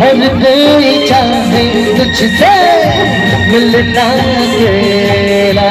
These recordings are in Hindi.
हर कोई चाहे तुझसे मिलना तेरा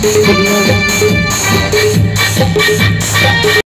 Thank you.